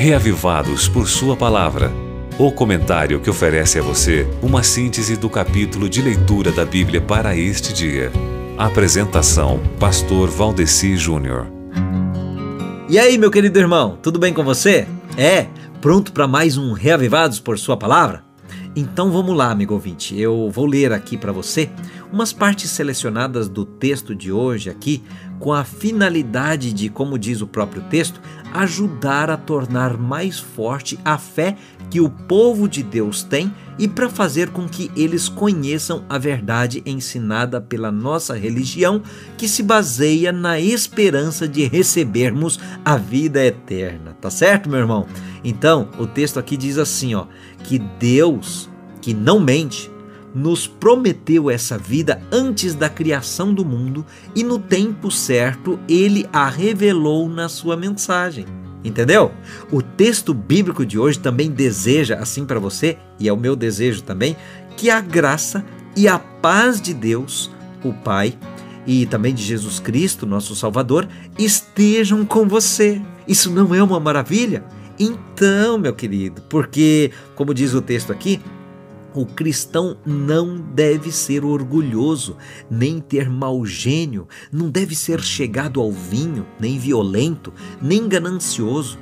Reavivados por Sua Palavra. O comentário que oferece a você uma síntese do capítulo de leitura da Bíblia para este dia. Apresentação: Pastor Valdeci Júnior. E aí, meu querido irmão, tudo bem com você? É? Pronto para mais um Reavivados por Sua Palavra? Então vamos lá, amigo ouvinte. Eu vou ler aqui para você umas partes selecionadas do texto de hoje aqui, com a finalidade de, como diz o próprio texto, ajudar a tornar mais forte a fé que o povo de Deus tem e para fazer com que eles conheçam a verdade ensinada pela nossa religião, que se baseia na esperança de recebermos a vida eterna. Tá certo, meu irmão? Então, o texto aqui diz assim, ó, que Deus, que não mente, nos prometeu essa vida antes da criação do mundo e no tempo certo ele a revelou na sua mensagem. Entendeu? O texto bíblico de hoje também deseja, assim para você, e é o meu desejo também, que a graça e a paz de Deus, o Pai, e também de Jesus Cristo, nosso Salvador, estejam com você. Isso não é uma maravilha? Então, meu querido, porque, como diz o texto aqui, o cristão não deve ser orgulhoso, nem ter mau gênio, não deve ser chegado ao vinho, nem violento, nem ganancioso.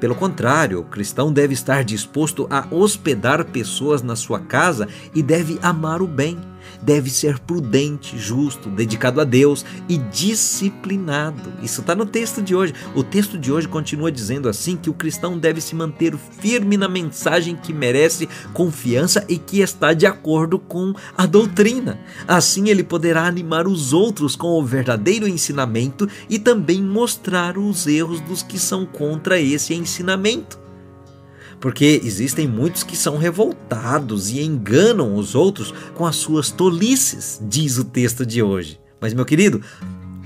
Pelo contrário, o cristão deve estar disposto a hospedar pessoas na sua casa e deve amar o bem deve ser prudente, justo, dedicado a Deus e disciplinado. Isso está no texto de hoje. O texto de hoje continua dizendo assim que o cristão deve se manter firme na mensagem que merece confiança e que está de acordo com a doutrina. Assim ele poderá animar os outros com o verdadeiro ensinamento e também mostrar os erros dos que são contra esse ensinamento porque existem muitos que são revoltados e enganam os outros com as suas tolices, diz o texto de hoje. Mas, meu querido,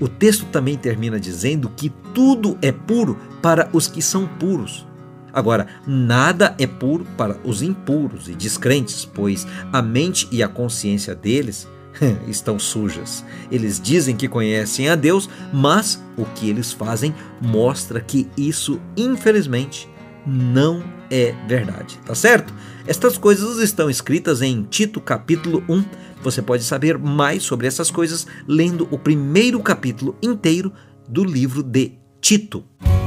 o texto também termina dizendo que tudo é puro para os que são puros. Agora, nada é puro para os impuros e descrentes, pois a mente e a consciência deles estão sujas. Eles dizem que conhecem a Deus, mas o que eles fazem mostra que isso, infelizmente, não é verdade, tá certo? Estas coisas estão escritas em Tito capítulo 1. Você pode saber mais sobre essas coisas lendo o primeiro capítulo inteiro do livro de Tito.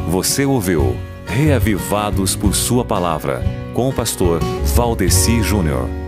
Você ouviu Reavivados por Sua Palavra, com o pastor Valdeci Júnior.